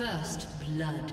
First blood.